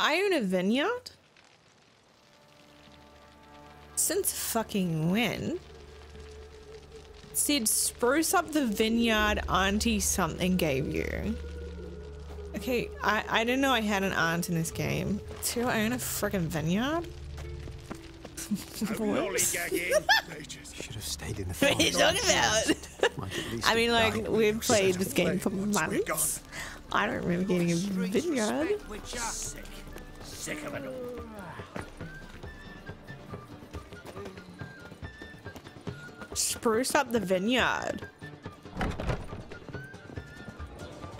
I own a vineyard? Since fucking when? Said spruce up the vineyard auntie something gave you. Okay, I, I didn't know I had an aunt in this game. Do I own a freaking vineyard? Whoops. Should have stayed in the What are you talking about? Might at least I mean, like, we've played this game for months. I don't remember getting a vineyard. Sick. Of it all. Spruce up the vineyard.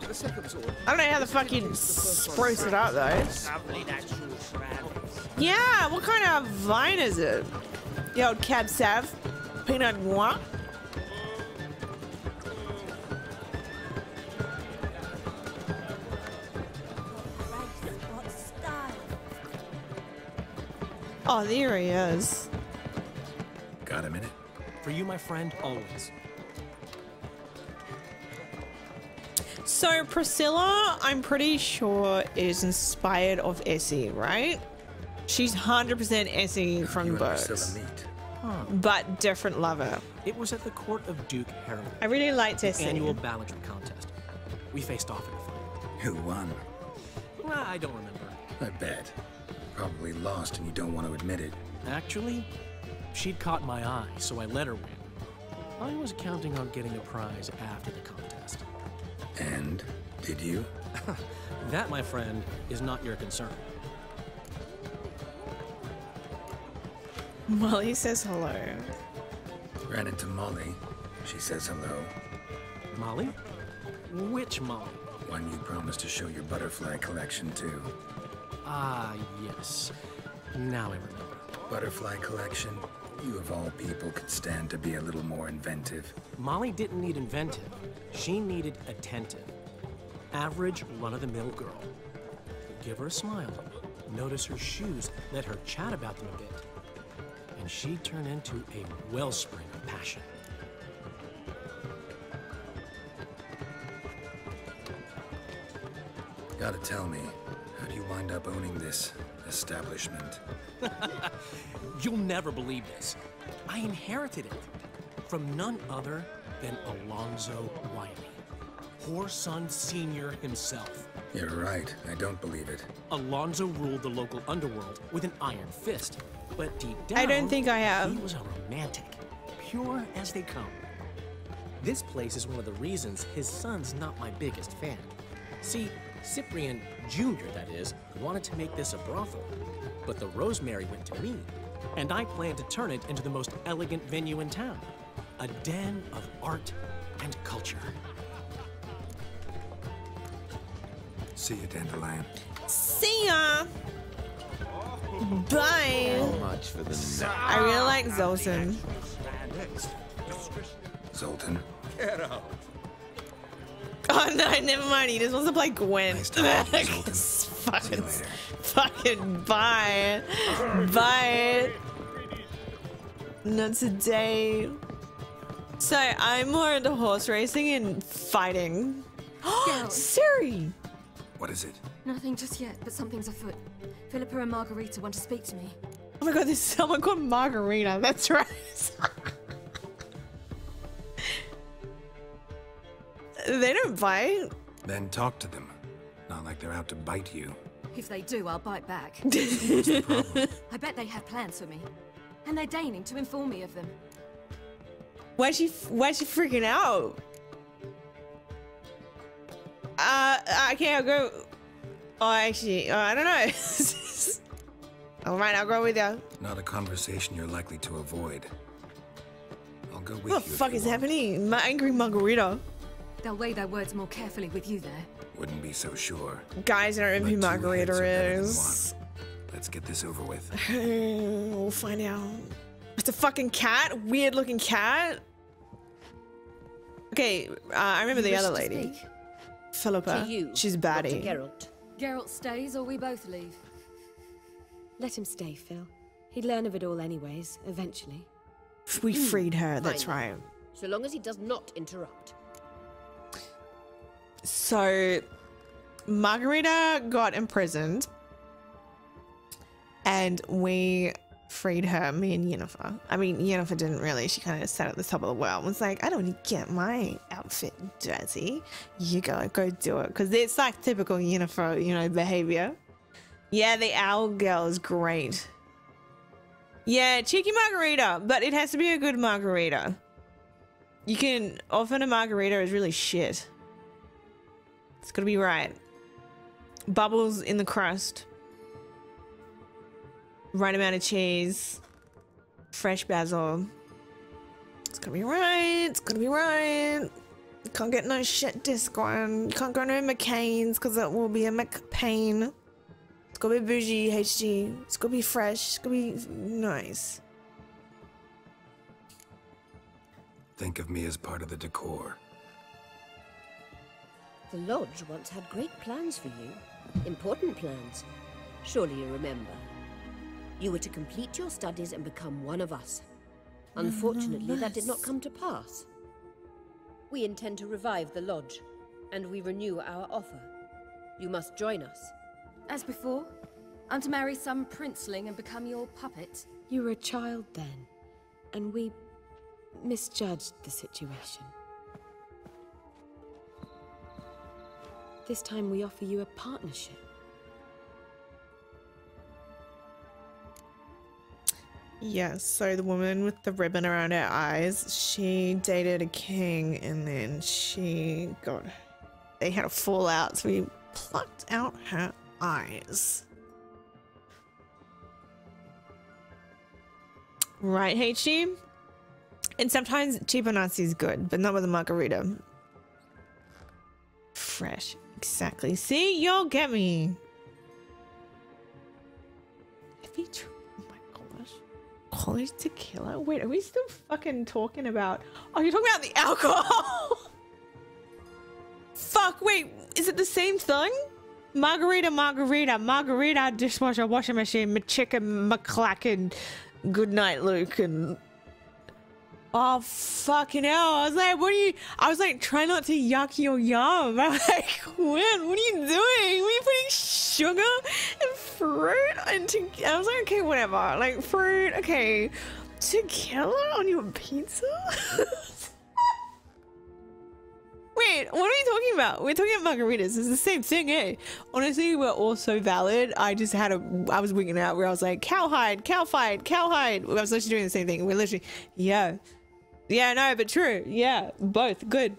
I don't know how the fuck you spruce it up though. Yeah, what kind of vine is it? The old cab sav? Pinot noir? Oh, there he is. Got a minute? For you, my friend, always. So Priscilla, I'm pretty sure is inspired of Essi, right? She's 100% Essi from you and books, Priscilla meet. but different lover. It was at the court of Duke Harold. I really liked Essi. Annual balladry contest. We faced off in the final. Who won? Well, I don't remember. I bet. Probably lost and you don't want to admit it. Actually, she'd caught my eye, so I let her win. I was counting on getting a prize after the contest. And did you? That, my friend, is not your concern. Molly says hello. Ran into Molly. She says hello. Molly? Which Molly? One you promised to show your butterfly collection to. Ah, yes. Now I remember. Butterfly collection? You of all people could stand to be a little more inventive. Molly didn't need inventive. She needed attentive. Average, run-of-the-mill girl. Give her a smile. Notice her shoes. Let her chat about them a bit. And she'd turn into a wellspring of passion. Gotta tell me, how do you wind up owning this establishment? You'll never believe this. I inherited it from none other than Alonzo Wiley, Whoreson Sr. himself. You're right, I don't believe it. Alonzo ruled the local underworld with an iron fist, but deep down, I don't think I have. He was a romantic, pure as they come. This place is one of the reasons his son's not my biggest fan. See, Cyprian Jr., that is, wanted to make this a brothel, but the Rosemary went to me, and I plan to turn it into the most elegant venue in town a den of art and culture. See you, Dandelion. See ya. Bye. So much for the I really like Zoltan. Zoltan. Oh no, never mind. He just wants to play Gwent. Nice talking to you, Zoltan. fucking, See you later. fucking bye. Bye. Not today. So I'm more into horse racing and fighting. Oh, Ciri. What is it? Nothing just yet, but something's afoot. Philippa and Margarita want to speak to me. Oh my god, there's someone called Margarita. That's right. they don't bite. Then talk to them. Not like they're out to bite you. If they do, I'll bite back. What's the problem? I bet they have plans for me. And they're deigning to inform me of them. Why's she why's she freaking out? Uh I can't go Oh actually, uh, I don't know. Alright, I'll go with you. Not a conversation you're likely to avoid. I'll go with What you. the fuck is want. happening? My angry margarita. They'll weigh their words more carefully with you there. Wouldn't be so sure. Guys, I don't know who margarita heads are better than is. Let's get this over with. we'll find out. It's a fucking cat? Weird looking cat? Okay, uh, I remember the other lady. Philippa. You, She's Dr. baddie. Geralt. Geralt stays or we both leave. Let him stay, Phil. He'd learn of it all anyways, eventually. We freed her, that's right. So long as he does not interrupt. So, Margarita got imprisoned. and we freed her, me and Yennefer. I mean, Yennefer didn't really. She kind of sat at the top of the world and was like, I don't want to get my outfit dirty. You go, go do it. Because it's like typical Yennefer, you know, behavior. Yeah, the owl girl is great. Yeah, cheeky margarita, but it has to be a good margarita. You can often a margarita is really shit. It's gotta be right. Bubbles in the crust. Right amount of cheese. Fresh basil. It's gonna be right. It's gonna be right. Can't get no shit disc one. Can't go no McCain's because it will be a McPain. It's gonna be bougie HG. It's gonna be fresh. It's gonna be nice. Think of me as part of the decor. The Lodge once had great plans for you. Important plans. Surely you remember. You were to complete your studies and become one of us. Unfortunately, that did not come to pass. We intend to revive the Lodge, and we renew our offer. You must join us. As before, I'm to marry some princeling and become your puppet. You were a child then, and we misjudged the situation. This time we offer you a partnership. Yes, so the woman with the ribbon around her eyes, she dated a king and then she got. They had a fallout, so he plucked out her eyes. Right, HG? And sometimes cheaper Nazi is good, but not with a margarita. Fresh, exactly. See, you'll get me. You tr- Oh my gosh. College tequila? Wait, are we still fucking talking about. Oh, you're talking about the alcohol? Fuck, wait, is it the same thing? Margarita, margarita, margarita, dishwasher, washing machine, McChicken, McClacken, good night, Luke, and Oh fucking hell! I was like, "What are you?" I was like, "Try not to yuck your yum." I'm like, "Quinn, what are you doing? What are you putting sugar and fruit into?" I was like, "Okay, whatever. Like fruit, okay, tequila on your pizza." Wait, what are we talking about? We're talking about margaritas. It's the same thing, eh? Honestly, we're all so valid. I just had a, I was wigging out where I was like, cowhide, cowhide, cowhide. I was literally doing the same thing. We're literally, yeah. Yeah, no, but true. Yeah, both. Good.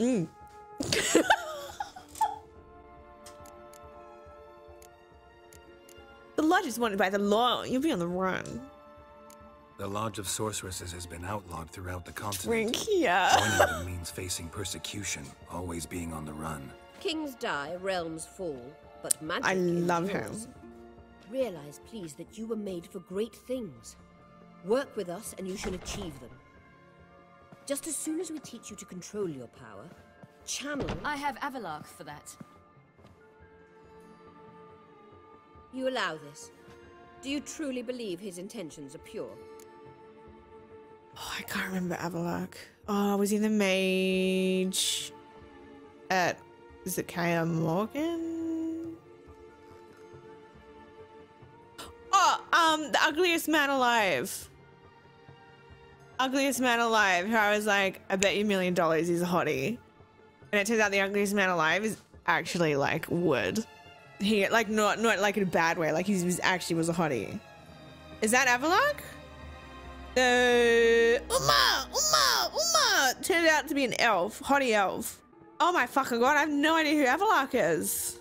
Mm. the lodge is wanted by the law. You'll be on the run. The Lodge of Sorceresses has been outlawed throughout the continent. Frank, yeah. Joining them means facing persecution, always being on the run. Kings die, realms fall, but magic I love endures. him. Realize, please, that you were made for great things. Work with us, and you shall achieve them. Just as soon as we teach you to control your power, channel. I have Avallac'h for that. You allow this. Do you truly believe his intentions are pure? Oh, I can't remember Avallac'h. Oh, was he the mage at is it Kaer Morhen? Oh, um, the ugliest man alive. Ugliest man alive. Who I was like, I bet you a million dollars he's a hottie. And it turns out the ugliest man alive is actually like wood. He like not not like in a bad way, like he was actually was a hottie. Is that Avallac'h? Uh, Uma, Uma, Uma turned out to be an elf, hottie elf. Oh my fucking god, I have no idea who Avallac'h is.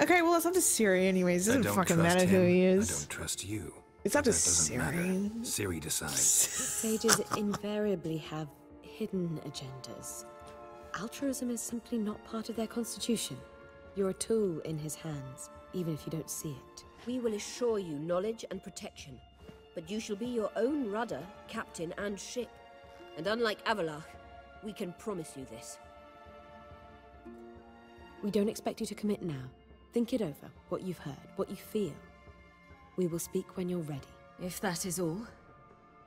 Okay, well it's up to Ciri anyways. It I doesn't fucking matter him. who he I is. don't trust you. It's But up to that doesn't matter. Ciri. Ciri decides. Sages invariably have hidden agendas. Altruism is simply not part of their constitution. You're a tool in his hands, even if you don't see it. We will assure you knowledge and protection, but you shall be your own rudder, captain, and ship. And unlike Avallac'h, we can promise you this. We don't expect you to commit now. Think it over, what you've heard, what you feel. We will speak when you're ready. If that is all,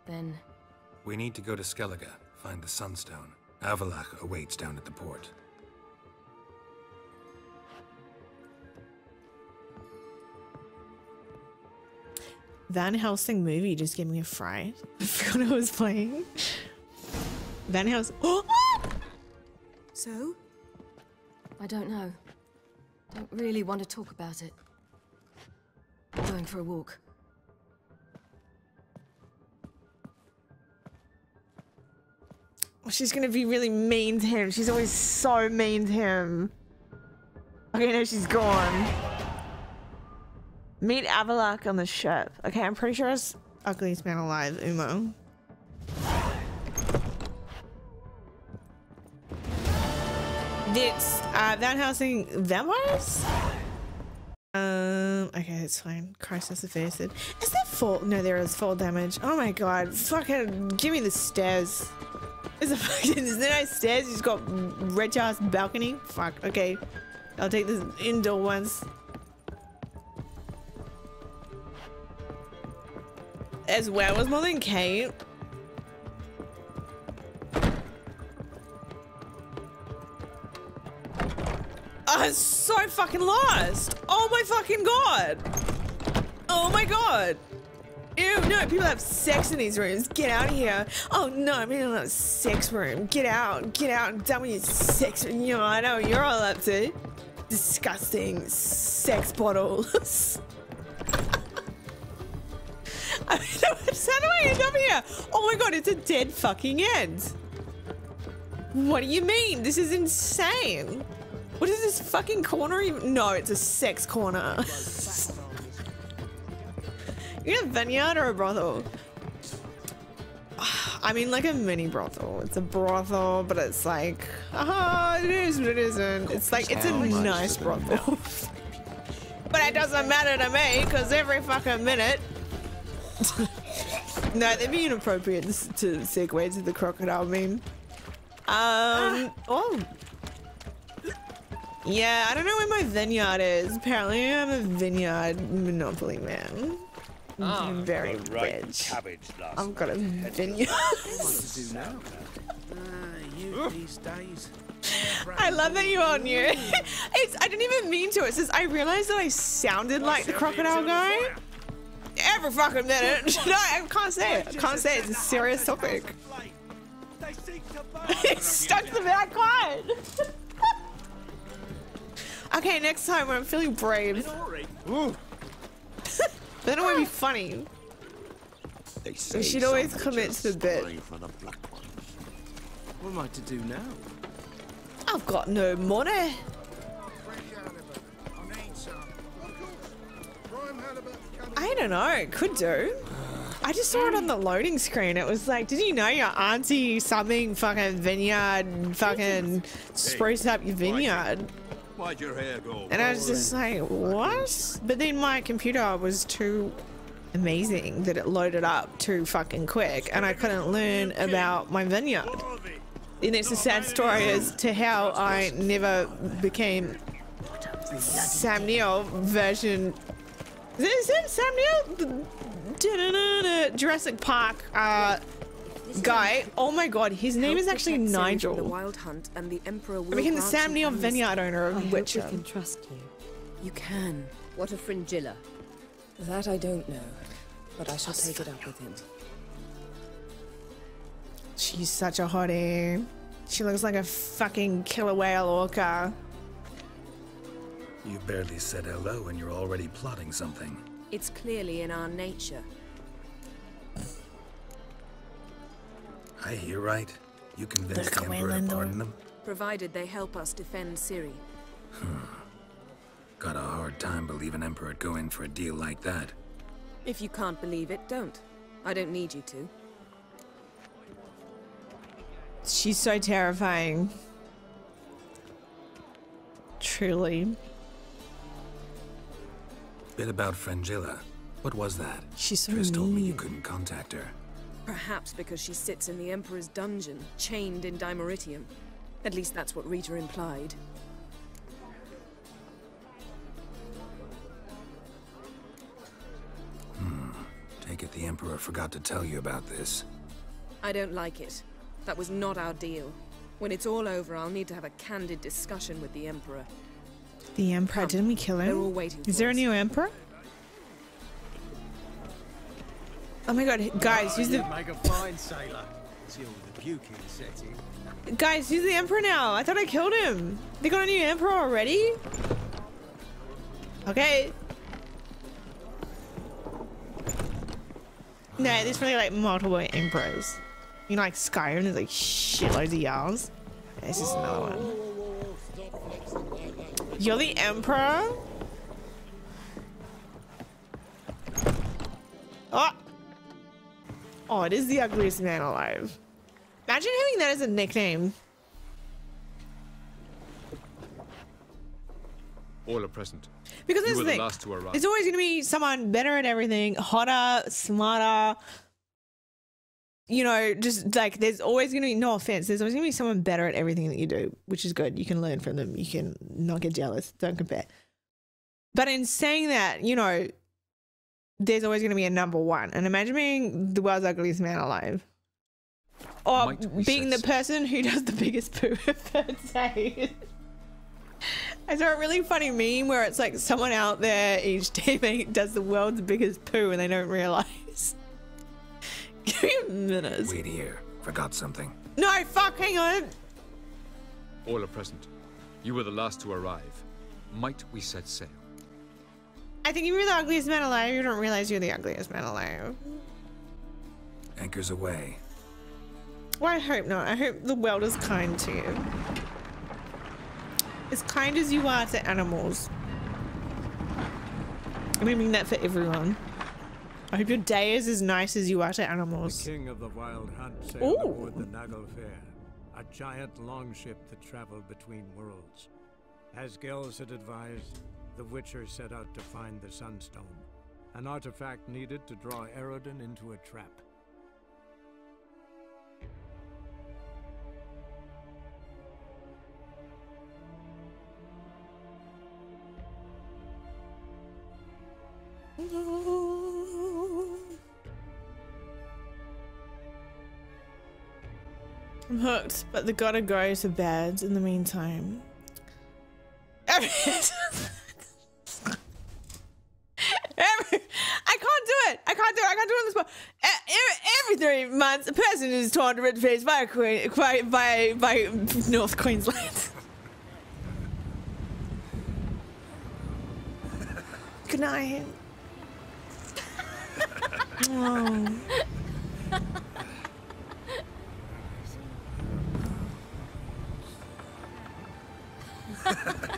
then We need to go to Skellige, find the Sunstone. Avallac'h awaits down at the port. Van Helsing movie just gave me a fright. I forgot I was playing. Van Helsing. Oh! So? I don't know. Don't really want to talk about it. Going for a walk. She's gonna be really mean to him. She's always so mean to him. Okay, now she's gone. Meet Avallac'h on the ship. Okay, I'm pretty sure it's ugliest man alive, Uma. This uh, Van Helsing vampires? Um, okay, it's fine. Crisis evasive. Is there fall? No, there is fall damage. Oh my god. Fucking give me the stairs. Is, it fucking, is there no stairs? He's got red ass balcony? Fuck, okay. I'll take this indoor ones. As well as more than Kate. I'm so fucking lost. Oh my fucking god. Oh my god. Ew, no, people have sex in these rooms. Get out of here. Oh no, I'm in a sex room. Get out, get out. I'm done with your sex room. You know, I know you're all up to. Disgusting sex bottles. I mean, how do I end up here? Oh my god, it's a dead fucking end. What do you mean? This is insane. What is this fucking corner even? No, it's a sex corner. you a vineyard or a brothel? I mean, like a mini brothel. It's a brothel, but it's like, ah, it is, but it isn't. It's like, it's a nice brothel. but it doesn't matter to me, because every fucking minute. no, that'd be inappropriate to segue to the crocodile meme. Um, oh. Yeah, I don't know where my vineyard is. Apparently, I'm a vineyard monopoly man. I'm very right rich. I've got a vineyard. What to do now? Ah, you these days. I love that you all knew. it's I didn't even mean to. It says I realized that I sounded like the crocodile guy. Every fucking minute. no, I can't say it. I can't say it. It's a serious topic. They seek to burn it's stuck to the back line. Okay, next time when I'm feeling brave, then it would be funny. They We should always commit to the bit. For the black ones. What am I to do now? I've got no money. I don't know. It Could do. I just saw it on the loading screen. It was like, did you know your auntie something fucking vineyard fucking spruce up your vineyard? Why'd your hair go? And I was just like, what? But then my computer was too amazing that it loaded up too fucking quick and I couldn't learn about my vineyard. And it's a sad story as to how I never became Sam Neill version. Is it Sam Neill? Jurassic Park uh, guy. Oh my god, his name is actually Nigel. The Nigel. Wild Hunt and the Emperor I will became the grant Sam you Neill vineyard owner of hope we Witcher. can trust you. You can. What of Fringilla? That I don't know, but I shall take it up with him. She's such a hottie. She looks like a fucking killer whale orca. You barely said hello and you're already plotting something. It's clearly in our nature. I hear right. You convinced the Emperor to Lindor. pardon them? Provided they help us defend Ciri. Got a hard time believing Emperor'd go in for a deal like that. If you can't believe it, don't. I don't need you to. She's so terrifying. Truly. Bit about Fringilla. What was that? She's so Triss told me you couldn't contact her. Perhaps because she sits in the Emperor's dungeon, chained in Dimeritium. At least that's what Rita implied. Hmm. Take it the Emperor forgot to tell you about this. I don't like it. That was not our deal. When it's all over, I'll need to have a candid discussion with the Emperor. The Emperor. Didn't we kill They're all him? waiting Is for there a new Emperor? Oh my god, guys, who's the Make a fine sailor. Till the puking set in. guys? Who's the emperor now? I thought I killed him. They got a new emperor already. Okay. No, there's really like multiple emperors. You know, like Skyrim, there's like shitloads of Jarls. This is another one. You're the emperor? Oh, it is the ugliest man alive. Imagine having that as a nickname. All are present. Because you the thing. There's always going to be someone better at everything, hotter, smarter. You know, just like there's always going to be, no offense, there's always going to be someone better at everything that you do, which is good. You can learn from them. You can not get jealous. Don't compare. But in saying that, you know, there's always going to be a number one. And imagine being the world's ugliest man alive. Or Might being the person who does the biggest poo per day. I saw a really funny meme where it's like someone out there, each teammate does the world's biggest poo and they don't realize. Give me a minute. Wait here. Forgot something. No, fuck, hang on. All are present. You were the last to arrive. Might we set sail? I think if you're the ugliest man alive, you don't realize you're the ugliest man alive. Anchors away. Well, I hope not. I hope the world is kind to you. As kind as you are to animals. I mean that for everyone. I hope your day is as nice as you are to animals. The animals. king of the wild hunt sailed Ooh. aboard the Naglfar, a giant longship that traveled between worlds. As Ge'els had advised, the Witcher set out to find the Sunstone, an artifact needed to draw Eredin into a trap. I'm hooked, but they gotta go to bed in the meantime. can't do it. I can't do it on the spot. Every, three months, a person is torn to red face by, a queen, by, by, by North Queensland. Good night. Oh!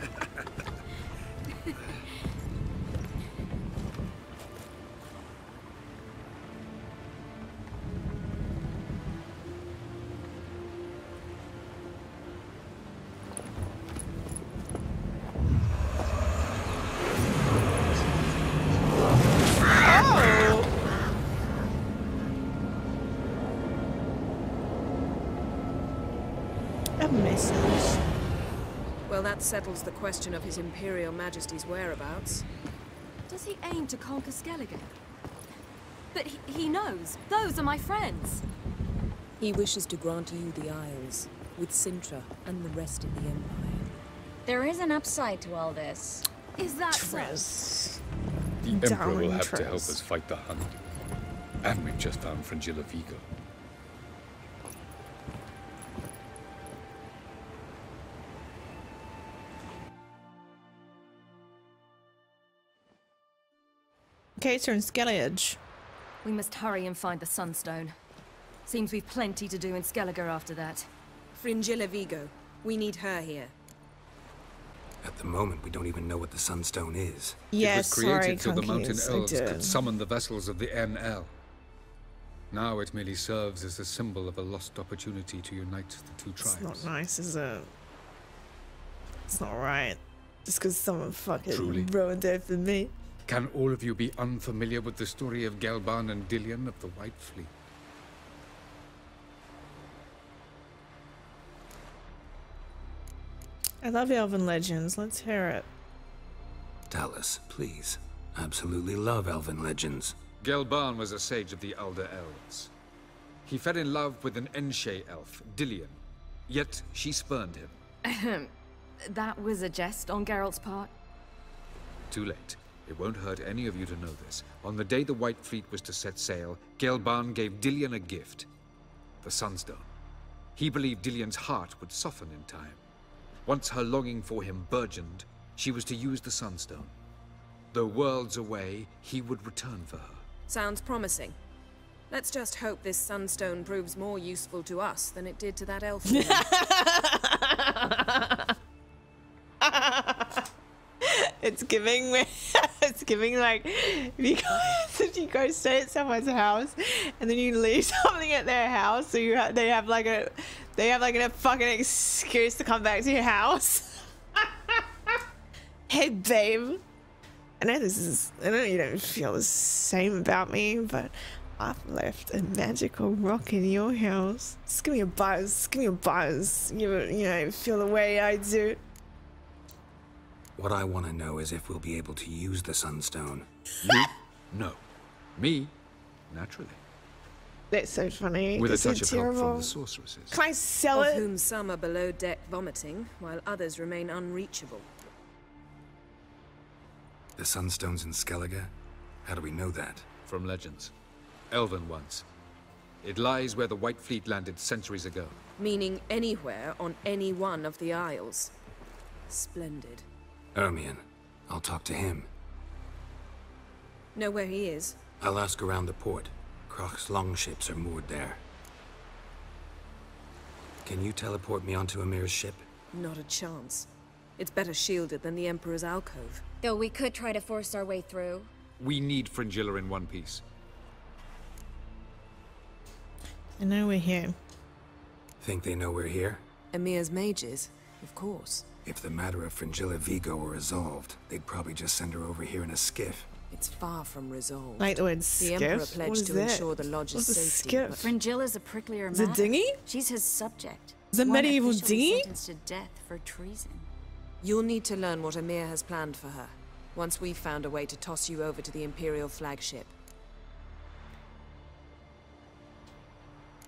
that settles the question of His Imperial Majesty's whereabouts. Does he aim to conquer Skellige? But he, he knows. Those are my friends. He wishes to grant you the Isles, with Cintra and the rest of the Empire. There is an upside to all this. Is that Triss. The Emperor will Darling have to help us fight the Hunt. And we've just found Fringilla Vigo. Okay, so in Skellige. We must hurry and find the Sunstone. Seems we've plenty to do in Skellige after that. Fringilla Vigo. We need her here. At the moment, we don't even know what the Sunstone is. Yes, it was created sorry, so the Mountain Elves could summon the vessels of the Aen Elle. Now it merely serves as a symbol of a lost opportunity to unite the two tribes. It's not nice, is it? It's not right. Just because someone fucking Truly. ruined it for me. Can all of you be unfamiliar with the story of Gelban and Dillion of the White Fleet? I love Elven legends. Let's hear it. Tell us, please. Absolutely love elven legends. Gelban was a sage of the Elder Elves. He fell in love with an Enshe elf, Dillion. Yet she spurned him. that was a jest on Geralt's part. Too late. It won't hurt any of you to know this. On the day the White Fleet was to set sail, Gelban gave Dillion a gift. The Sunstone. He believed Dillion's heart would soften in time. Once her longing for him burgeoned, she was to use the Sunstone. Though worlds away, he would return for her. Sounds promising. Let's just hope this sunstone proves more useful to us than it did to that elf. it's giving me it's giving like go if you go stay at someone's house and then you leave something at their house so you have, they have like a they have like a fucking excuse to come back to your house. Hey babe. I know this is i know you don't feel the same about me but i've left a magical rock in your house. Just give me a buzz give me a buzz. You, you know feel the way i do What I want to know is if we'll be able to use the Sunstone. You? No. Me? Naturally. That's so funny. With a It's so touch of help from terrible. the sorceresses. Can I sell of it? whom some are below deck vomiting, while others remain unreachable. The Sunstone's in Skellige? How do we know that? From legends. Elven ones. It lies where the White Fleet landed centuries ago. Meaning anywhere on any one of the isles. Splendid. Ermion. I'll talk to him. Know where he is? I'll ask around the port. Crach's longships are moored there. Can you teleport me onto Emhyr's ship? Not a chance. It's better shielded than the Emperor's alcove. Though we could try to force our way through. We need Fringilla in one piece. I know we're here. Think they know we're here? Emhyr's mages, of course. If the matter of Fringilla Vigo were resolved, they'd probably just send her over here in a skiff. It's far from resolved. Like the word The skiff? Emperor pledged is to that? ensure the lodge's What's a safety. skiff? but- Fringilla's a pricklier Is it matter. dinghy? She's his subject. The One medieval officially dinghy? sentenced to death for treason. You'll need to learn what Emhyr has planned for her. Once we've found a way to toss you over to the Imperial flagship.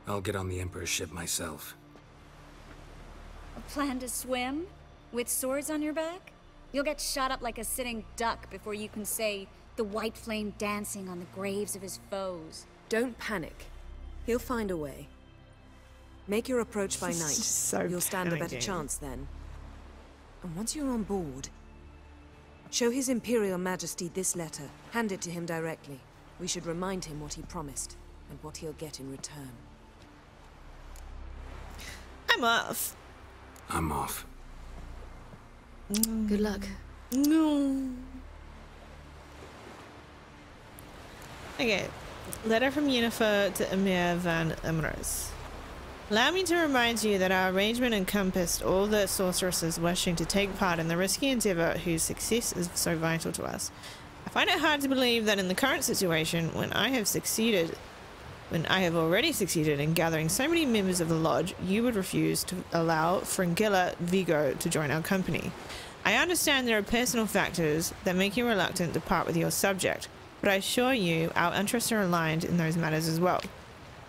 I'll get on the Emperor's ship myself. A plan to swim? With swords on your back? You'll get shot up like a sitting duck before you can say the white flame dancing on the graves of his foes. Don't panic. He'll find a way. Make your approach by night. so You'll stand a better chance then. And once you're on board, show His Imperial Majesty this letter. Hand it to him directly. We should remind him what he promised and what he'll get in return. I'm off. I'm off. Good luck. No. Okay. Letter from Yennefer to Emhyr var Emreis. Allow me to remind you that our arrangement encompassed all the sorceresses wishing to take part in the risky endeavor whose success is so vital to us. I find it hard to believe that in the current situation, when I have succeeded, when I have already succeeded in gathering so many members of the lodge, you would refuse to allow Fringilla Vigo to join our company. I understand there are personal factors that make you reluctant to part with your subject, but I assure you our interests are aligned in those matters as well.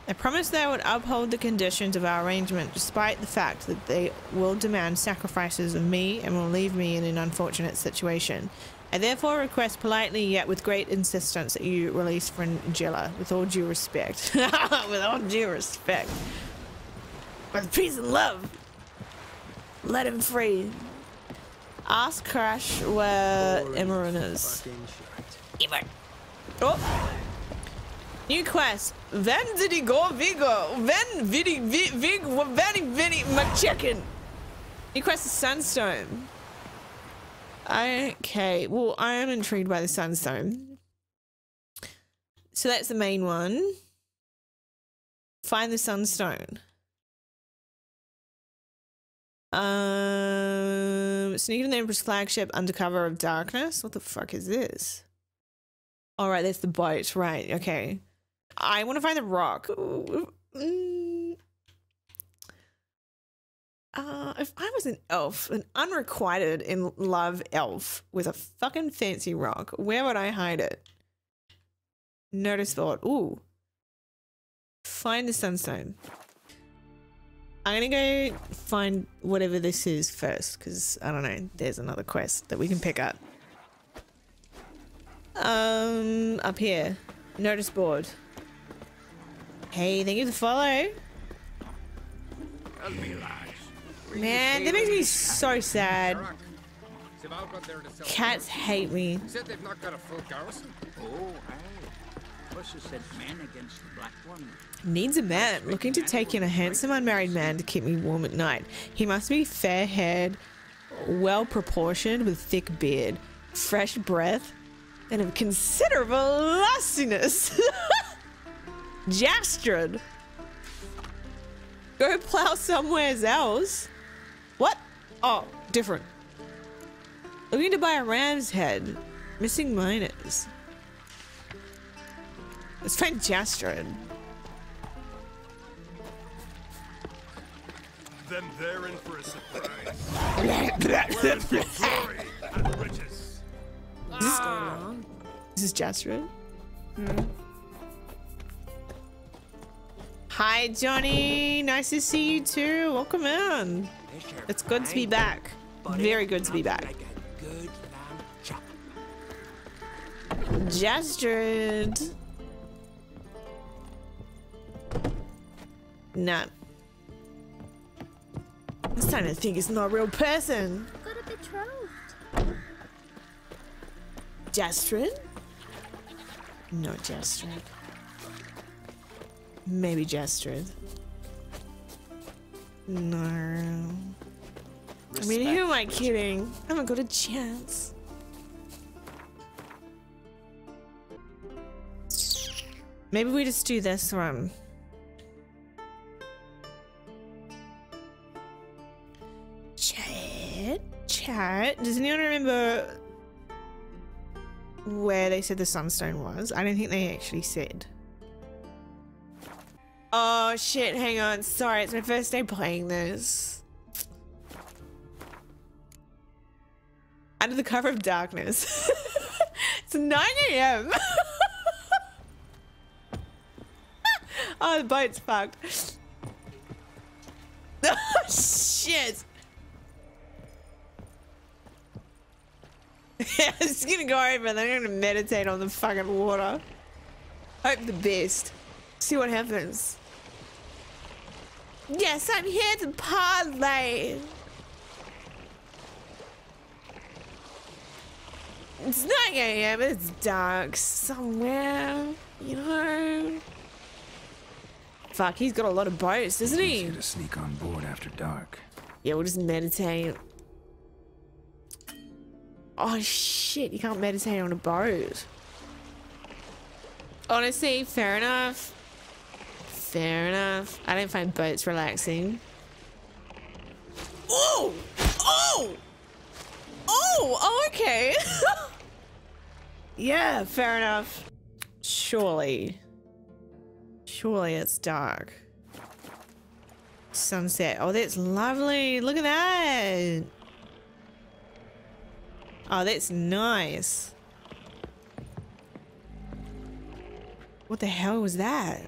I promise that I would uphold the conditions of our arrangement despite the fact that they will demand sacrifices of me and will leave me in an unfortunate situation. I therefore request politely yet with great insistence that you release Fringilla with all due respect. with all due respect. With peace and love. Let him free. Ask Crach where Ermion is. Ermion. Oh. New quest. When did he go Vigo? When did he vi- Vig very very McChicken? New quest is Sunstone. Okay, well I am intrigued by the Sunstone. So that's the main one. Find the Sunstone. Um, sneak in the Emperor's flagship under cover of darkness. What the fuck is this? All right, that's the boat. Right. Okay. I want to find the rock. Mm. Uh, if I was an elf, an unrequited in love elf with a fucking fancy rock, where would I hide it? Notice thought. Ooh. Find the sunstone. I'm gonna go find whatever this is first, because I don't know. There's another quest that we can pick up. Um, up here. Notice board. Hey, thank you for the follow. Tell me, lads. Man, that makes me so sad. Cats hate me. Needs a man looking to take in a handsome unmarried man to keep me warm at night. He must be fair haired, well proportioned, with thick beard, fresh breath, and of considerable lustiness. Jastrid. Go plow somewhere else. What? Oh, different. Looking to buy a ram's head. Missing miners. Let's find Jastrid. Then they're in for a surprise. We're in for glory and riches. This is Jastrid. Hmm. Hi, Johnny. Nice to see you too. Welcome in. It's good to be back. Very good to be back. Good lamb chop. Jastrid. Nah. I'm starting to think it's not a real person. Got a betrothed. Jastrid? No, Jastrid. Maybe Jastrid. No. I mean, who am I kidding? I haven't got a chance. Maybe we just do this one. Chat? Chat? Does anyone remember where they said the sunstone was? I don't think they actually said. Oh shit, hang on. Sorry, it's my first day playing this. Under the cover of darkness. it's 9 a.m. oh, the boat's fucked. Oh shit. I'm just gonna go over and then I'm gonna meditate on the fucking water. Hope the best. See what happens. Yes, I'm here to parlay. It's 9 a.m. It's dark somewhere, you know. Fuck, he's got a lot of boats, doesn't he? Easier to sneak on board after dark. Yeah, we'll just meditate. Oh shit, you can't meditate on a boat. Honestly, fair enough. Fair enough. I don't find boats relaxing. Oh! Oh! Oh! Oh, okay. yeah, fair enough. Surely. Surely it's dark. Sunset. Oh, that's lovely. Look at that. Oh, that's nice. What the hell was that?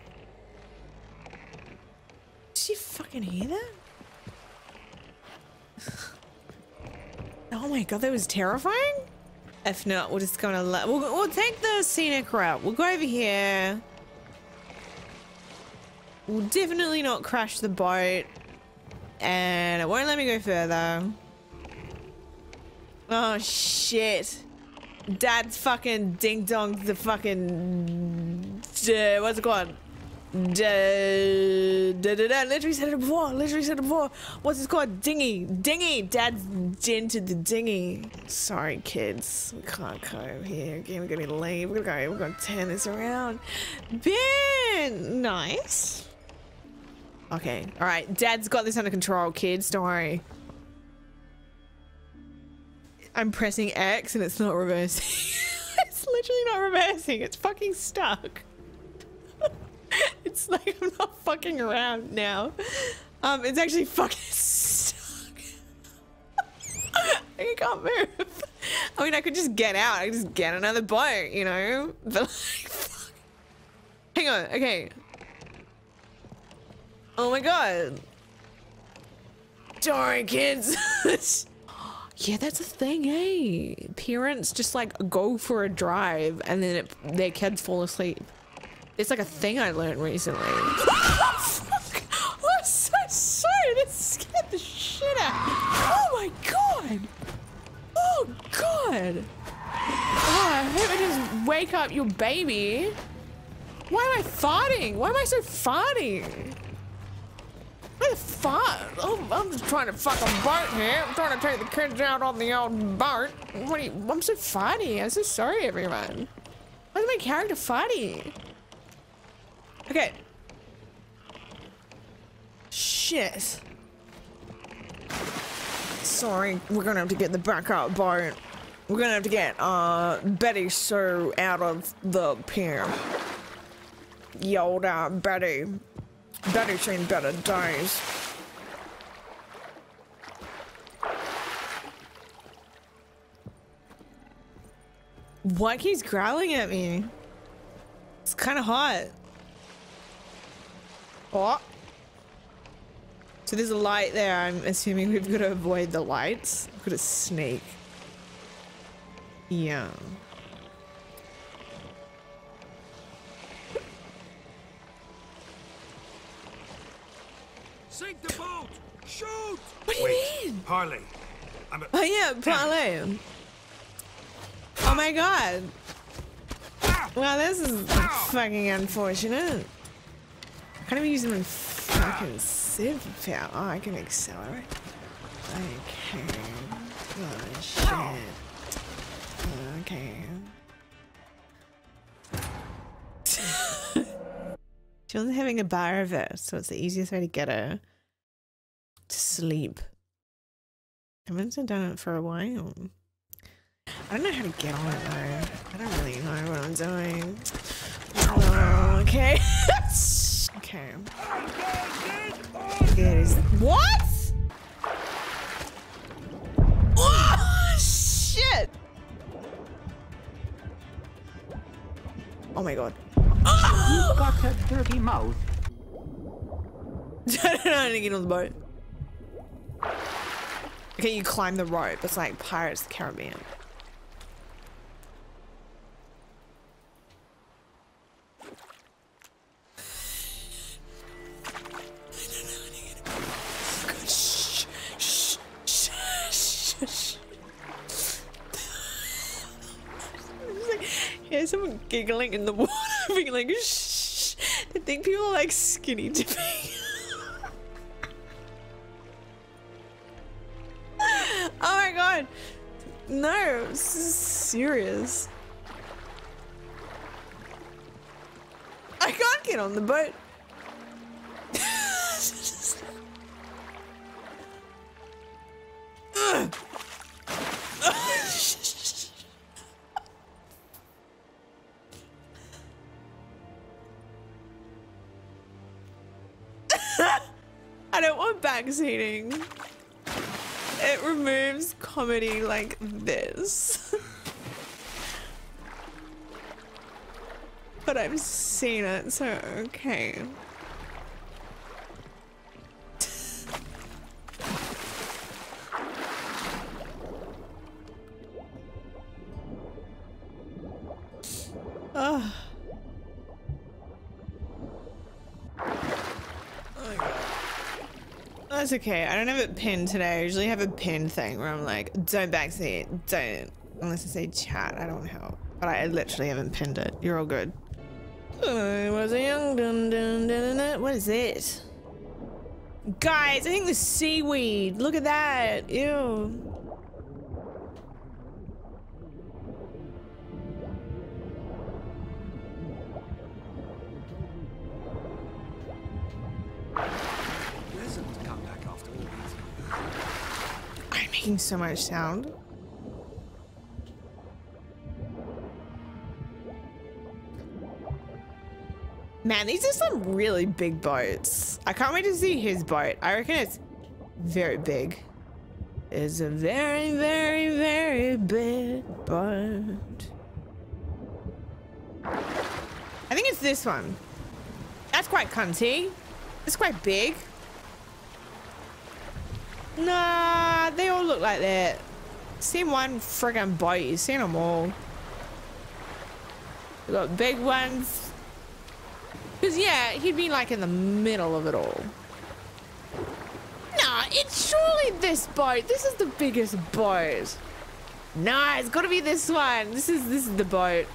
Did you fucking hear that? oh my god, that was terrifying? If not, we're just gonna let- we'll, we'll take the scenic route. We'll go over here. We'll definitely not crash the boat. And it won't let me go further. Oh shit. Dad's fucking ding dong the fucking uh, what's it called? Da, da, da, da. Literally said it before. Literally said it before. What's it called? Dingy. Dingy. Dad's into the dingy. Sorry, kids. We can't go here. Again, we're gonna leave. We're gonna go. We're gonna turn this around. Ben, nice. Okay. All right. Dad's got this under control, kids. Don't worry. I'm pressing X and it's not reversing. it's literally not reversing. It's fucking stuck. it's like I'm not fucking around now. Um, it's actually fucking stuck. I can't move. I mean, I could just get out. I could just get another boat, you know? But like, fuck. Hang on. Okay. Oh my god. Don't kids. Yeah, that's a thing, eh? Parents just like go for a drive and then it, their kids fall asleep. It's like a thing I learned recently. I'm so sorry. That scared the shit out. Oh my god. Oh god. Oh, I hope I just wake up your baby. Why am I farting? Why am I so farting? What the fuck? Oh, I'm just trying to fuck a boat here. I'm trying to take the kids out on the old boat. What you, I'm so funny. I'm so sorry, everyone. Why is my character funny? Okay. Shit. Sorry, we're gonna have to get the backup boat. We're gonna have to get uh Betty Sue out of the pier. Yoda, Betty. Betty's Chain better dies. What keeps growling at me? It's kind of hot. Oh. So there's a light there. I'm assuming we've got to avoid the lights. We've got a snake. Yeah. Parley. I'm a Oh yeah, Parley. Oh my god. Well, this is fucking unfortunate. I can't even use them in fucking civ power. Oh, I can accelerate. Okay. Oh shit. Okay. she wasn't having a bar of it, so it's the easiest way to get her to sleep. I haven't done it for a while. I don't know how to get on it though. I don't really know what I'm doing. Oh, okay. okay. Is. What? Oh, shit! Oh my god. You've got a dirty mouth. I don't know how to get on the boat. Okay, you climb the rope. It's like Pirates of the Caribbean. Here's someone giggling in the water, being like, shh. I think people are like skinny dipping. No, this is serious. I can't get on the boat. I don't want backseating. It removes comedy like this. but I've seen it, so okay. Okay. I don't have it pinned today. I usually have a pinned thing where I'm like, don't backseat, don't. Unless I say chat, I don't help. But I literally haven't pinned it. You're all good. I was a young dun dun dun dun. What is it? Guys, I think the seaweed. Look at that. Ew. Making so much sound. Man, these are some really big boats. I can't wait to see his boat. I reckon it's very big. It's a very, very, very big boat. I think it's this one. That's quite cunty. It's quite big. Nah, they all look like that. Seen one friggin' boat. You've seen them all. We got big ones. Because, yeah, he'd be like in the middle of it all. Nah, it's surely this boat. This is the biggest boat. Nah, it's gotta be this one. This is this is the boat.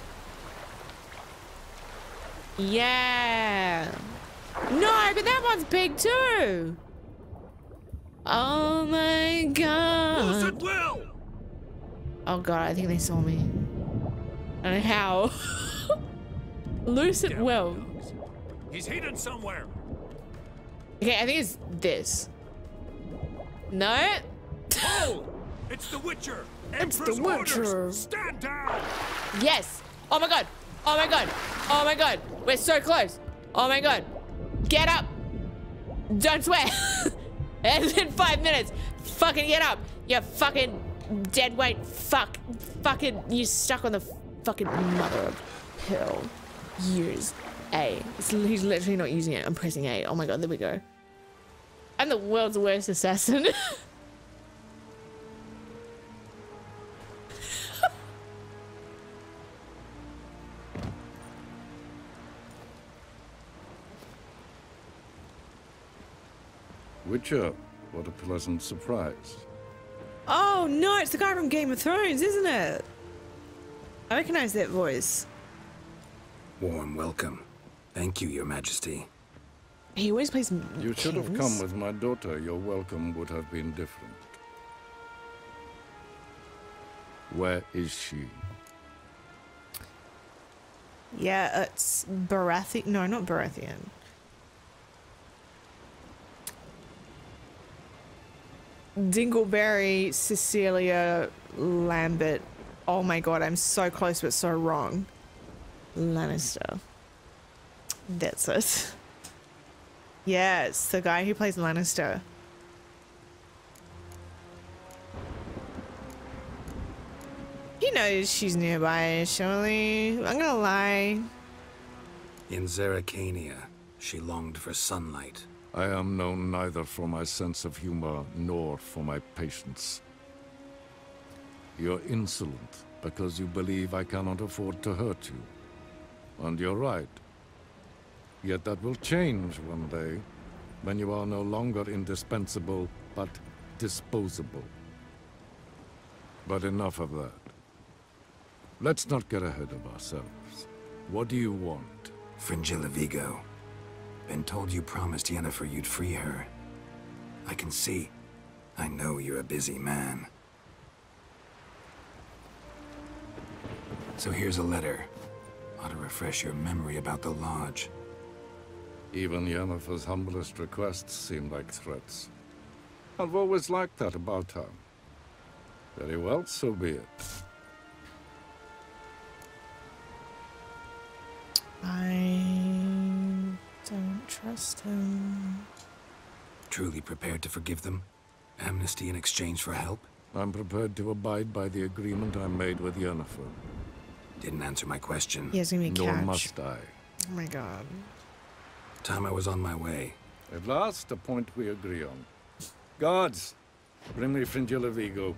Yeah. No, but that one's big too. Oh my god. Oh god, I think they saw me. I don't know how. Loose at will. He's hidden somewhere. Okay, I think it's this. No? Oh! It's the Witcher! It's the Witcher. orders! Stand down! Yes! Oh my god! Oh my god! Oh my god! We're so close! Oh my god! Get up! Don't swear! and in five minutes! Fucking get up! You fucking dead weight fuck! Fucking you stuck on the fucking mother of hell. Use A. It's, he's literally not using it. I'm pressing A. Oh my god, there we go. I'm the world's worst assassin. Witcher, what a pleasant surprise. Oh no, it's the guy from Game of Thrones, isn't it? I recognize that voice. Warm welcome. Thank you, Your Majesty. He always plays. You should have come with my daughter. Your welcome would have been different. Where is she? Yeah, it's Baratheon. No, not Baratheon. Dingleberry, Cecilia, Lambert. Oh my god, I'm so close but so wrong. Lannister. That's it. It's the guy who plays Lannister. He knows she's nearby, surely. I'm gonna lie. In Zerrikania, she longed for sunlight. I am known neither for my sense of humor nor for my patience. You're insolent because you believe I cannot afford to hurt you. And you're right. Yet that will change one day, when you are no longer indispensable, but disposable. But enough of that. Let's not get ahead of ourselves. What do you want? Fringilla Vigo. Been told you promised Yennefer you'd free her. I can see. I know you're a busy man. So here's a letter. Ought to refresh your memory about the Lodge. Even Yennefer's humblest requests seem like threats. I've always liked that about her. Very well, so be it. I don't trust him. Truly prepared to forgive them? Amnesty in exchange for help? I'm prepared to abide by the agreement I made with Yennefer. Didn't answer my question. He has gonna be Nor catch. must I. Oh my god. Time I was on my way. At last, a point we agree on. Guards, bring me Fringilla Vigo.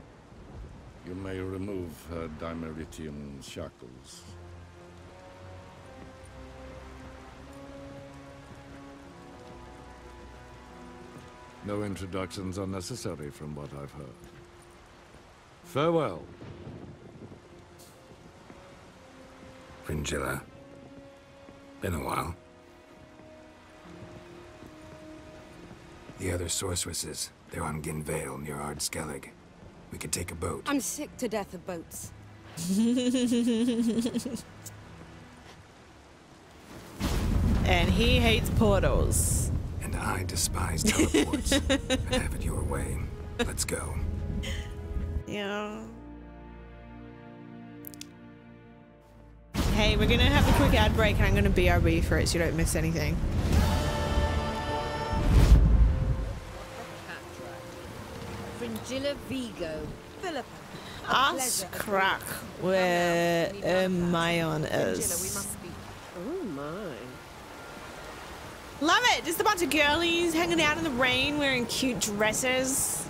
You may remove her Dimeritium shackles. No introductions are necessary from what I've heard. Farewell. Fringilla. Been a while. The other sorceresses, they're on Ginvale near Ard Skellig. We could take a boat. I'm sick to death of boats. and he hates portals. And I despise teleports. Have it your way. Let's go. Yeah. Hey, we're gonna have a quick ad break and I'm gonna BRB for it so you don't miss anything. Fringilla Vigo. Philippa. Ask Crach where Ermion uh, is. Oh my. Love it! Just a bunch of girlies hanging out in the rain wearing cute dresses.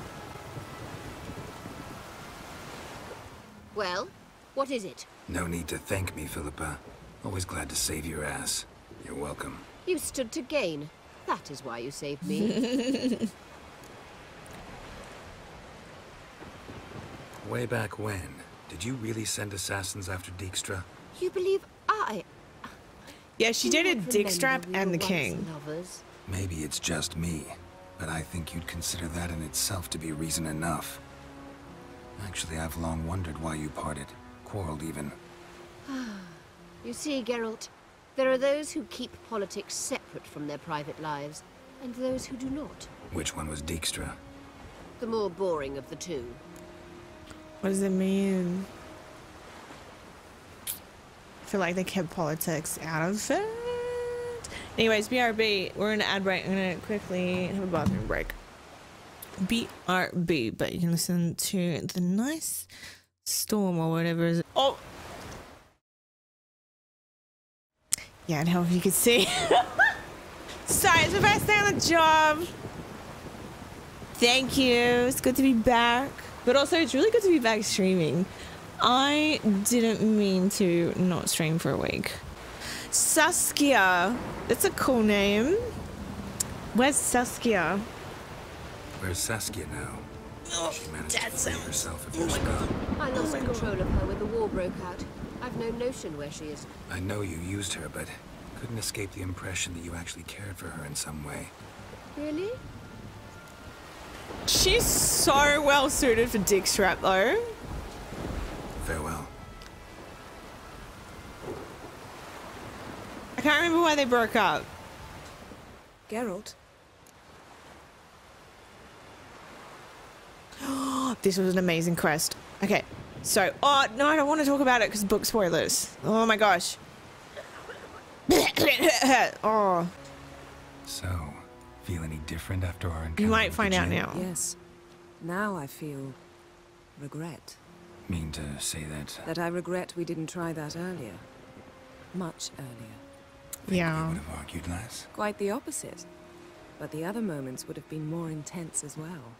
Well, what is it? No need to thank me, Philippa. Always glad to save your ass. You're welcome. You stood to gain. That is why you saved me. Way back when, did you really send assassins after Dijkstra? you believe I... Yeah, she dated not Dick Strap and the king. Lovers? Maybe it's just me, but I think you'd consider that in itself to be reason enough. Actually, I've long wondered why you parted. Quarreled even. You see, Geralt, there are those who keep politics separate from their private lives, and those who do not. Which one was Dijkstra? The more boring of the two. What does it mean? Feel like they kept politics out of it. Anyways, BRB, we're an ad break. I'm gonna quickly have a bathroom break. BRB, but you can listen to the nice storm or whatever is. Oh! Yeah, I'd help if you could see. Sorry, it's the first day on the job. Thank you. It's good to be back. But also, it's really good to be back streaming. I didn't mean to not stream for a week. Saskia. That's a cool name. Where's Saskia? Where's Saskia now? Oh, she managed that to free sounds- herself of oh your spell. I lost oh control of her when the war broke out. I've no notion where she is. I know you used her, but couldn't escape the impression that you actually cared for her in some way. Really? She's so well suited for Dick Strap, though. Farewell. I can't remember why they broke up. Geralt, this was an amazing quest. Okay, so, oh, no, I don't want to talk about it because book spoilers. Oh my gosh. oh, So, feel any different after our encounter? you might find out now. yes. Now I feel regret. Mean to say that uh, That I regret we didn't try that earlier. Much earlier. Yeah. would have argued less. Quite the opposite. But the other moments would have been more intense as well.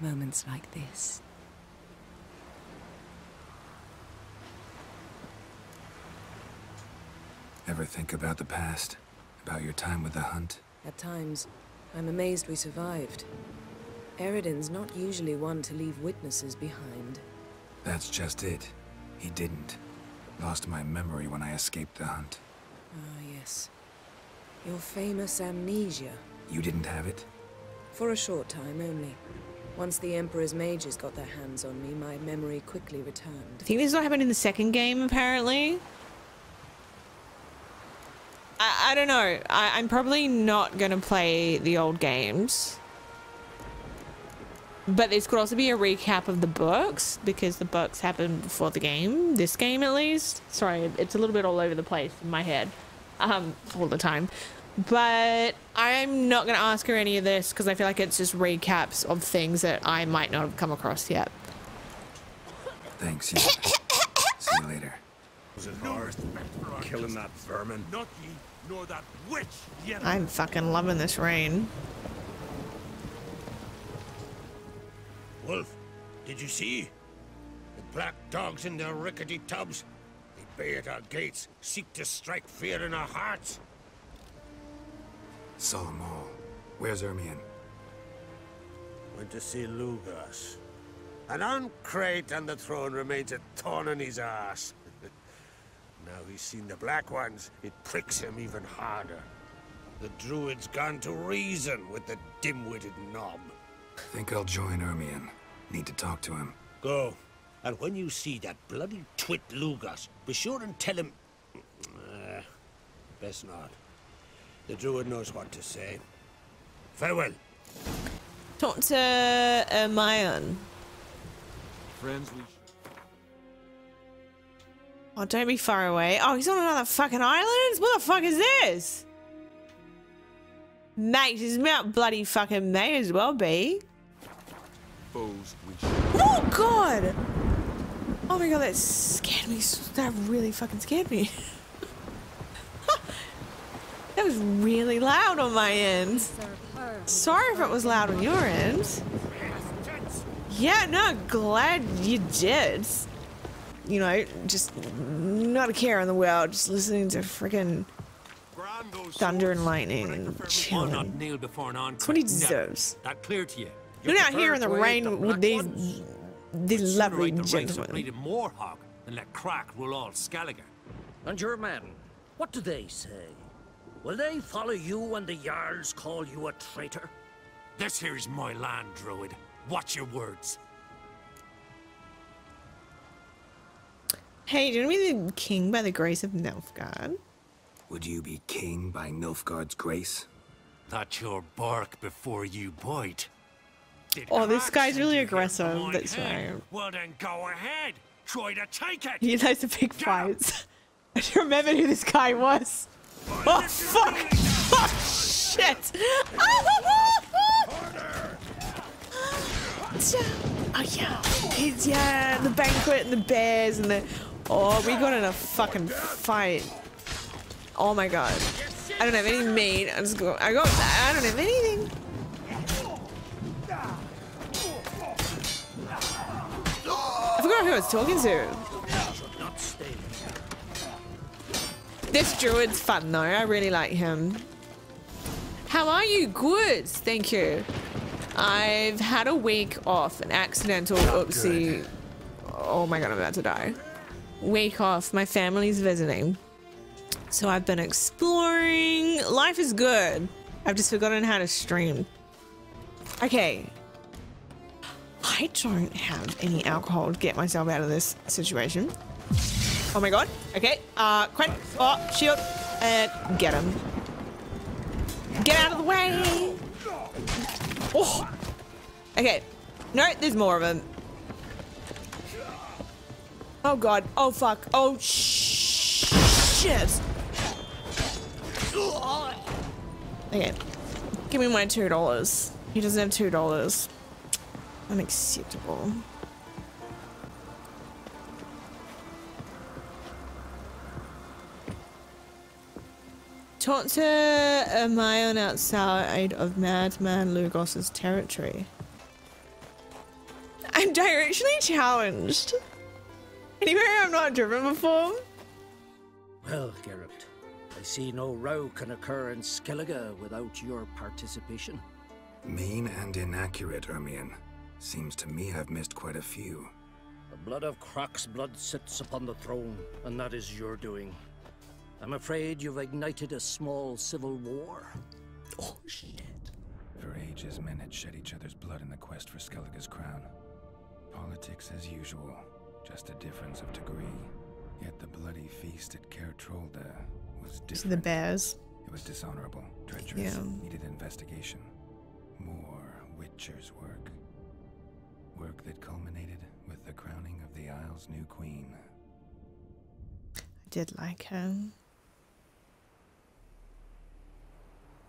Moments like this. Ever think about the past? About your time with the hunt? At times, I'm amazed we survived. Eredin's not usually one to leave witnesses behind. That's just it. He didn't. Lost my memory when I escaped the hunt. Ah, yes. Your famous amnesia. You didn't have it? For a short time only. Once the Emperor's mages got their hands on me, my memory quickly returned. I think this is what happened in the second game, apparently. I, I don't know. I, I'm probably not going to play the old games. But this could also be a recap of the books because the books happened before the game. This game, at least. Sorry, it's a little bit all over the place in my head um, all the time. But I'm not going to ask her any of this because I feel like it's just recaps of things that I might not have come across yet. Thanks, yeah. See you later. Was it hard? Killing that vermin? Not ye, nor that witch yet. I'm fucking loving this rain. Wolf, did you see? The black dogs in their rickety tubs. They bay at our gates, seek to strike fear in our hearts. All. Where's Ermion? Went to see Lugos. And on Craite on the throne remains a thorn in his ass. now he's seen the Black Ones, it pricks him even harder. The Druid's gone to reason with the dim-witted knob. Think I'll join Ermion. Need to talk to him. Go. And when you see that bloody twit Lugos, be sure and tell him... Uh, best not. The Druid knows what to say. Farewell. Talk to uh, Ermion. Friends, we Oh, don't be far away. Oh, he's on another fucking island? What the fuck is this? Mate, his mount bloody fucking may as well be. Foes we Oh, God! Oh my god, that scared me. That really fucking scared me. that was really loud on my end. Sorry if it was loud on your end. Yeah, no, glad you did. you know, just not a care in the world, just listening to freaking thunder and lightning and I'll chilling. kneel before an encore. That's what he deserves. That clear to you? You're out here in the rain with these these lovely the gentlemen. bleeding Moorhog and let Crach rule all Skellige. And your men, what do they say? Will they follow you when the Jarls call you a traitor? This here is my land, Druid. Watch your words. Hey, didn't we the king by the grace of Nilfgaard? Would you be king by Nilfgaard's grace? That's your bark before you bite. Did Oh, this guy's really you here for aggressive. That's head? right. Well then go ahead. Try to take it. He likes the big fights. I don't remember who this guy was. Oh fuck! Oh shit! Oh yeah, he's yeah, the banquet and the bears and the oh, we got in a fucking fight. Oh my god, I don't have any meat. I'm just go. I got. I don't have anything. Forgot who I was talking to. This druid's fun though. I really like him. How are you? Good, thank you. I've had a week off, an accidental oopsie. Oh my god, I'm about to die. Week off. My family's visiting. So I've been exploring. Life is good. I've just forgotten how to stream. Okay. I don't have any alcohol to get myself out of this situation. Oh my god. Okay. Uh, Quinn. Oh, shield. And get him. Get out of the way. Oh. Okay. No, there's more of them. Oh god. Oh fuck. Oh sh shit. Okay. Give me my two dollars. He doesn't have two dollars. Unacceptable. Talk to Ermion outside of Madman Lugos's territory. I'm directionally challenged. Anywhere I'm not driven before? Well, Geralt, I see no row can occur in Skellige without your participation. Mean and inaccurate, Ermion. Seems to me I've missed quite a few. The blood of Crach's blood sits upon the throne, and that is your doing. I'm afraid you've ignited a small civil war. Oh, shit. For ages, men had shed each other's blood in the quest for Skellige's crown. Politics as usual, just a difference of degree. Yet the bloody feast at Kaer Trolde was See different. the bears. It was dishonorable, treacherous, Yeah. needed investigation. More Witcher's work. Work that culminated with the crowning of the Isle's new queen. I did like her.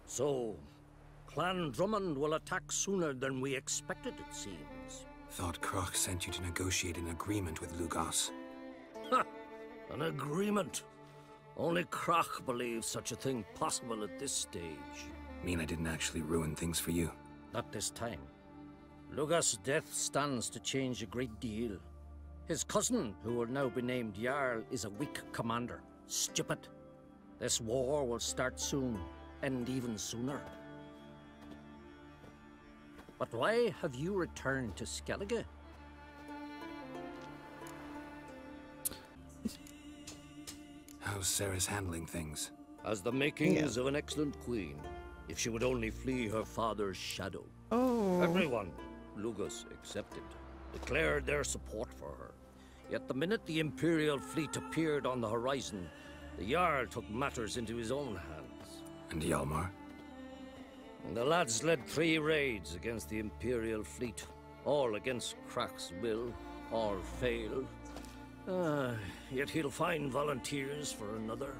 So, Clan Drummond will attack sooner than we expected, it seems. Thought Crach sent you to negotiate an agreement with Lugos. Ha! An agreement. Only Crach believes such a thing possible at this stage. Mean I didn't actually ruin things for you? Not this time. Lugos' death stands to change a great deal. His cousin, who will now be named Jarl, is a weak commander. Stupid. This war will start soon, end even sooner. But why have you returned to Skellige? How's Sarah's handling things? As the makings of an excellent queen, if she would only flee her father's shadow. Oh. Everyone, Lugos accepted, declared their support for her. Yet the minute the Imperial fleet appeared on the horizon, the Jarl took matters into his own hands. And Hjalmar? The lads led three raids against the Imperial fleet, all against Crach's will, all failed. Ah, yet he'll find volunteers for another.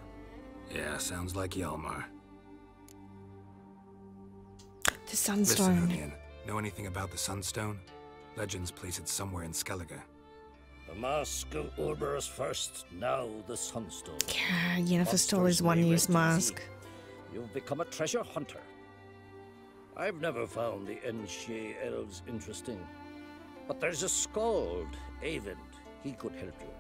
Yeah, sounds like Hjalmar. The Listen, Sunstone. Union, know anything about the Sunstone? Legends place it somewhere in Skellige. The mask of Uroboros first, now the Sunstone. Yeah, Yennefer stole his one-use mask. You've become a treasure hunter. I've never found the Enshe elves interesting. But there's a skald, Avind. He could help you.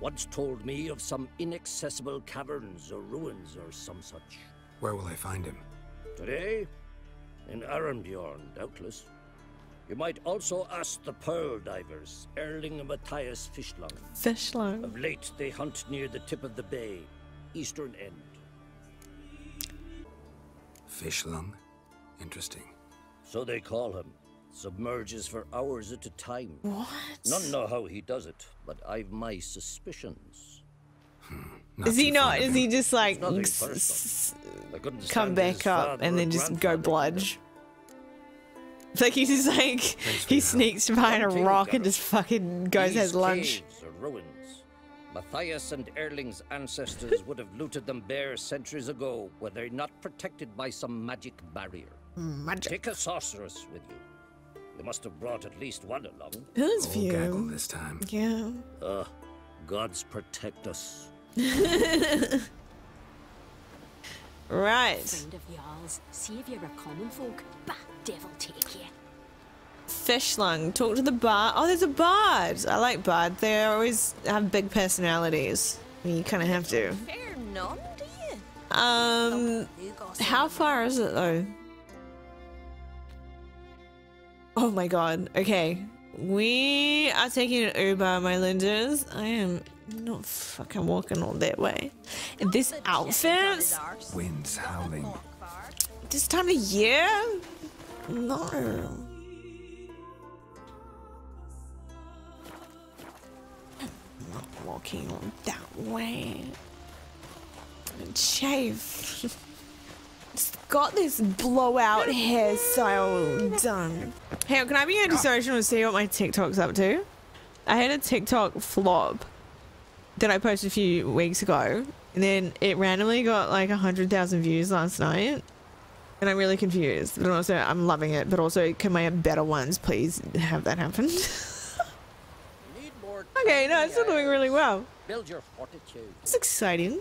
once told me of some inaccessible caverns or ruins or some such. Where will I find him? Today, in Arinbjorn, doubtless. You might also ask the Pearl Divers, Erling and Matthias Fishlung. Fishlung. Of late, they hunt near the tip of the bay, eastern end. Fishlung? Interesting. So they call him. Submerges for hours at a time. What? None know how he does it, but I've my suspicions. Is he not? Is he just like nothing s- personal. s- I couldn't come back up and then just go grandfather bludge? Like he's just like he sneaks behind a rock and just fucking goes These has lunch. caves ruins. Matthias and Erling's ancestors would have looted them bare centuries ago were they not protected by some magic barrier. Magic. Take a sorceress with you. You must have brought at least one along. Who's Old few? this time. Yeah. Uh, gods protect us. Right. Friend of Jarl's, savior of common folk, bah, devil take you. Fishlung. Talk to the bard. Oh, there's a bard. I like bard. They always have big personalities. You kind of have to. Fair none, do you? Um, how far is it though? Oh my god. Okay. We are taking an Uber, my lenders. I am not fucking walking all that way. This outfit, Winds howling. this time of year? No. I'm not walking on that way. Shave. Just got this blowout hairstyle done. Hey, can I be antisocial and see what my TikTok's up to? I had a TikTok flop that I posted a few weeks ago, and then it randomly got like 100,000 views last night. And I'm really confused, but also I'm loving it. But also, can my better ones please have that happen? Need more okay, no, it's still doing really well. Build your fortitude. It's exciting.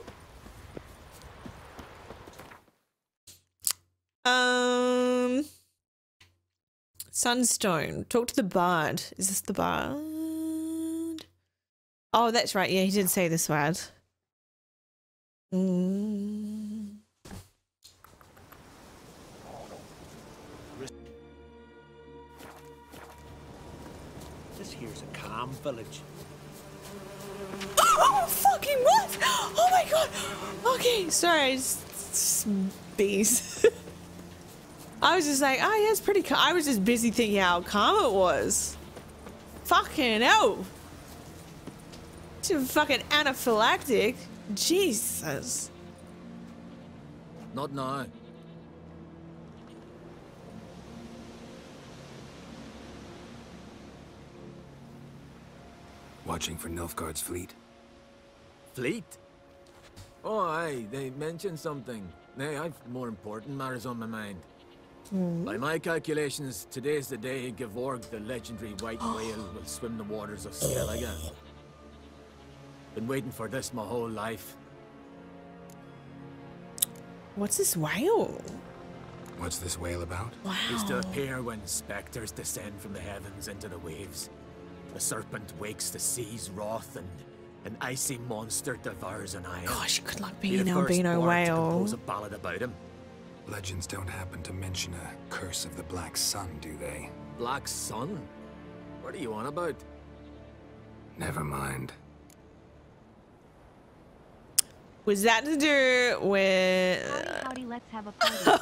Um, Sunstone. Talk to the bard. Is this the bard? Oh, that's right. Yeah, he did say this bard. Mm. This here's a calm village. Oh, fucking what? Oh my god. Okay, sorry. I just, just bees. I was just like, oh yeah, it's pretty. I was just busy thinking how calm it was. Fucking hell. She's fucking anaphylactic. Jesus. Not now. Watching for Nilfgaard's fleet. Fleet? Oh, aye, they mentioned something. Nay, I've more important matters on my mind. Hmm. By my calculations, today's the day Gevorg, the legendary white whale, will swim the waters of Skellige. Been waiting for this my whole life. What's this whale? What's this whale about? Wow. Used to appear when specters descend from the heavens into the waves. The serpent wakes the sea's wrath and an icy monster devours an isle. Gosh, good luck Be being the an first albino bard to whale. compose a ballad about him. Legends don't happen to mention a curse of the Black Sun, do they? Black Sun? What are you on about? Never mind. Was that to do with Howdy, let's have a party.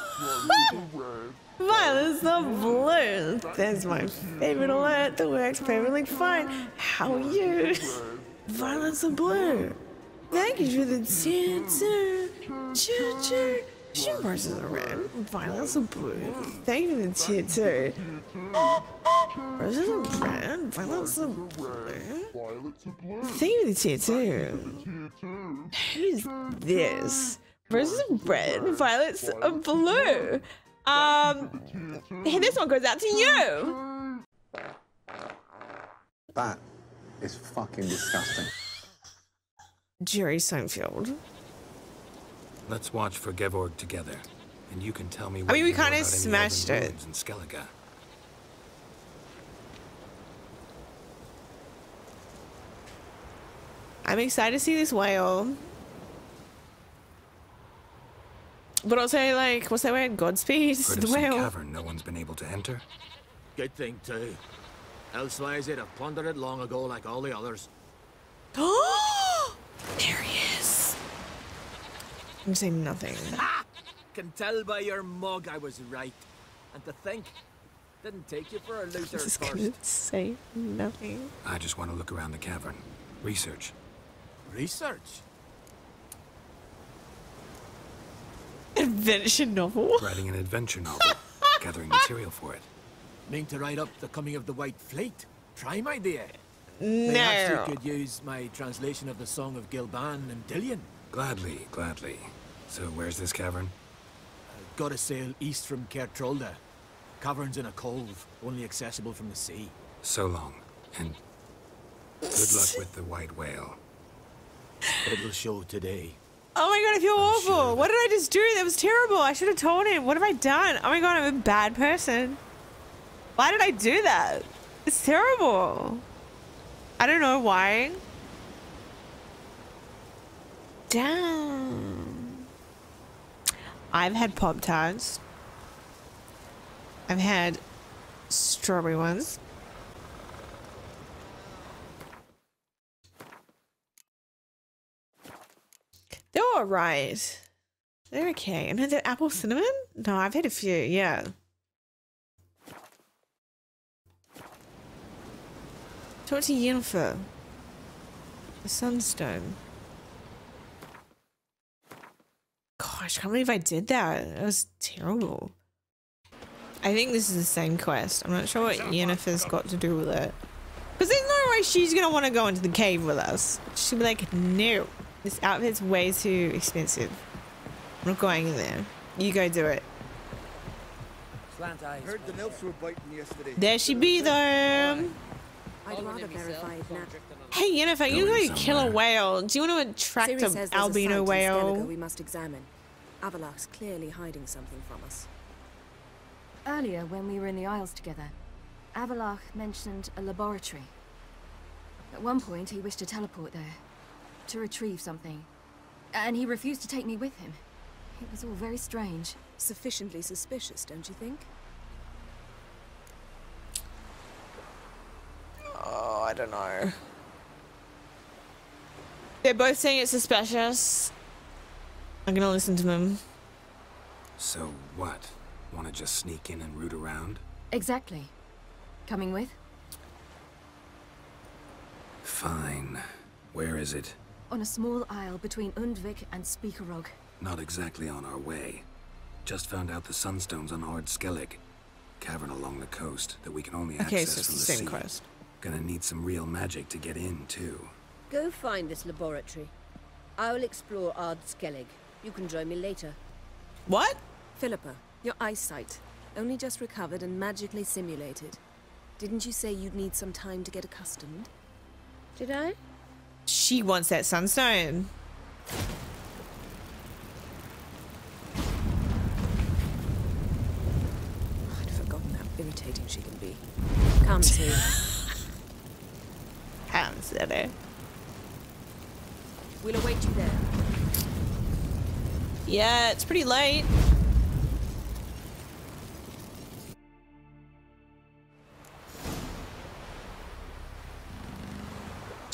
violence of blue? That's my favorite alert that works perfectly fine. How are you? Violence of blue. Thank you for the tattoo. Choo choo. She versus a red. Violence of blue. Thank you for the tattoo. Versus a red. violets of blue. Thank you for the tattoo. Who's this? Roses Versus red. Violets of blue. Um, hey, this one goes out to you. That is fucking disgusting. Jerry Seinfeld. Let's watch for Gevorg together, and you can tell me. I mean, we kinda smashed it. ruins in Skellige. I'm excited to see this whale. But also, like, what's that word? Godspeed? Heard The of some whale. cavern no one's been able to enter? Good thing, too. Elsewise, they'd have plundered it long ago like all the others. Oh, there he is. I'm saying nothing. Ha! Can tell by your mug I was right. And to think, didn't take you for a loser at Just first. gonna say nothing. I just want to look around the cavern. Research. Research? Adventure novel. Writing an adventure novel. gathering material for it. Mean to write up the coming of the White Fleet? Prime idea. No. Perhaps you could use my translation of the Song of Gilban and Dillion. Gladly, gladly. So where's this cavern? Gotta sail east from Kaer Trolde. Cavern's in a cove, only accessible from the sea. So long. And good luck with the white whale. It'll show today. Oh my god, I feel awful. What did I just do? That was terrible. I should have told him. What have I done? Oh my god, I'm a bad person. Why did I do that? It's terrible. I don't know why. Damn. I've had Pop Tarts. I've had strawberry ones. Alright. They're okay. And is it apple cinnamon? No, I've had a few, yeah. Talk to Yennefer. The Sunstone. Gosh, I can't believe I did that. That was terrible. I think this is the same quest. I'm not sure what Yennefer's got to do with it. Because there's no way she's going to want to go into the cave with us. She'll be like, no, this outfit's way too expensive. I'm not going in there. You go do it. Slant eyes. Heard the nymphs were biting yesterday. There she be though. I'd rather verify it. Hey Yennefer, you Going go kill a whale. Do you want to attract Ciri an albino a site in Skellige whale? we must examine. Avallac'h's clearly hiding something from us. Earlier, when we were in the Isles together, Avallac'h mentioned a laboratory. At one point, he wished to teleport there, to retrieve something. And he refused to take me with him. It was all very strange. Sufficiently suspicious, don't you think? Oh, I don't know. They're both saying it's suspicious. I'm gonna listen to them. So what? Want to just sneak in and root around? Exactly. Coming with? Fine. Where is it? On a small isle between Undvik and Spikeroog. Not exactly on our way. Just found out the sunstones on Ard Skellig. Cavern along the coast that we can only Okay, access so it's from the the same sea. quest. Gonna need some real magic to get in, too. Go find this laboratory. I will explore Ard Skellig. You can join me later. What? Philippa, your eyesight. Only just recovered and magically simulated. Didn't you say you'd need some time to get accustomed? Did I? She wants that sunstone. I'd forgotten how irritating she can be. Come, Ciri. How silly. We'll await you there. Yeah, it's pretty late.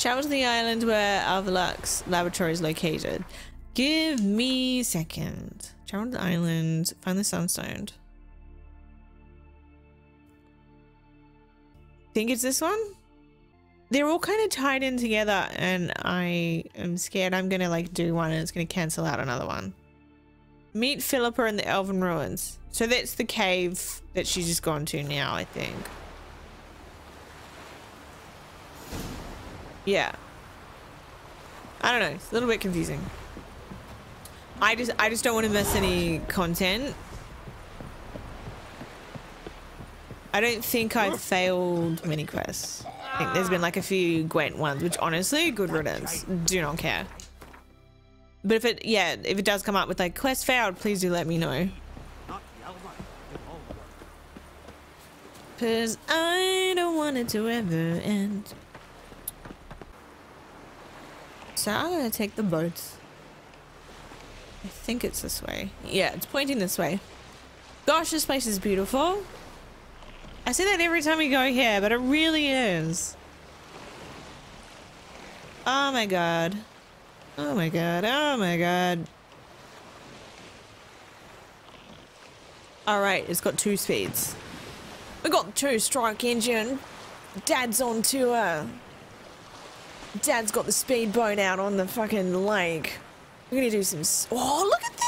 Travel to the island where Avallac'h's laboratory is located. Give me a second. Travel to the island, find the sunstone. Think it's this one? They're all kind of tied in together, and I am scared I'm gonna like do one and it's gonna cancel out another one. Meet Philippa in the Elven Ruins. So that's the cave that she's just gone to now, I think. Yeah. I don't know. It's a little bit confusing. I just I just don't want to miss any content. I don't think I've failed mini quests. I think there's been like a few Gwent ones, which honestly, good riddance. Do not care. But if it, yeah, if it does come up with like quest failed, please do let me know. Cause I don't want it to ever end. I'm gonna take the boat. I think it's this way. Yeah, it's pointing this way. Gosh, this place is beautiful. I say that every time we go here, but it really is. Oh my god. Oh my god. Oh my god. Alright, it's got two speeds. We got two strike engine. Dad's on tour. Dad's got the speed speedboat out on the fucking lake. We're gonna do some. oh, look at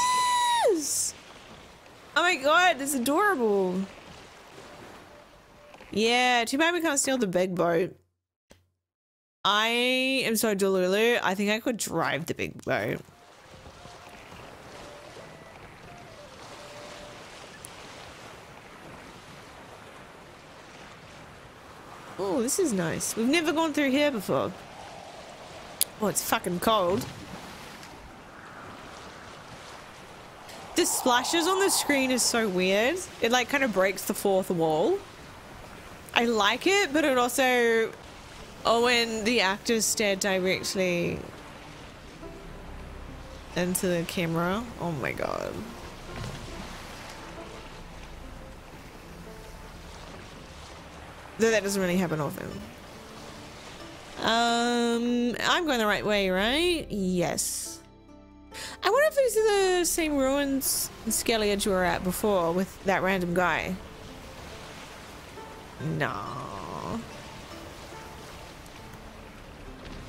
this! Oh my god, this is adorable. Yeah, too bad we can't steal the big boat. I am so delulu. I think I could drive the big boat. Oh, this is nice. We've never gone through here before. Oh, it's fucking cold. The splashes on the screen is so weird. It like kind of breaks the fourth wall. I like it, but it also... Oh, when the actors stare directly into the camera. Oh my god. Though that doesn't really happen often. Um, I'm going the right way, right? Yes. I wonder if these are the same ruins in Skellige we were at before with that random guy. No.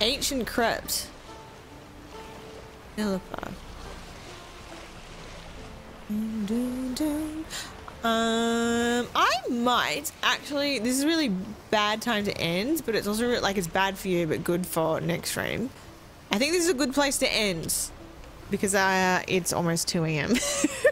Ancient crypt. Philippa. Um, I might actually. This is really bad time to end, but it's also like it's bad for you, but good for next stream. I think this is a good place to end because uh, it's almost 2 a.m.